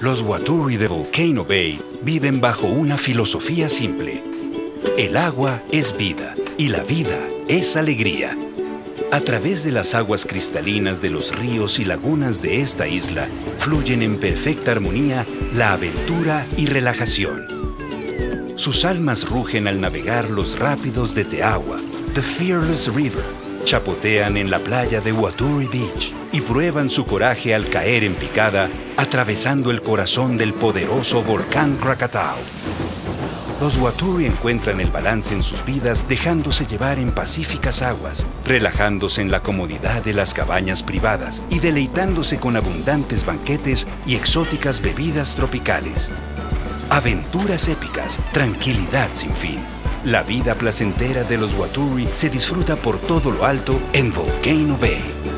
Los Waturi de Volcano Bay viven bajo una filosofía simple. El agua es vida y la vida es alegría. A través de las aguas cristalinas de los ríos y lagunas de esta isla fluyen en perfecta armonía la aventura y relajación. Sus almas rugen al navegar los rápidos de Teagua, The Fearless River. Chapotean en la playa de Waturi Beach y prueban su coraje al caer en picada, atravesando el corazón del poderoso volcán Krakatau. Los Waturi encuentran el balance en sus vidas dejándose llevar en pacíficas aguas, relajándose en la comodidad de las cabañas privadas y deleitándose con abundantes banquetes y exóticas bebidas tropicales. Aventuras épicas, tranquilidad sin fin. La vida placentera de los Waturi se disfruta por todo lo alto en Volcano Bay.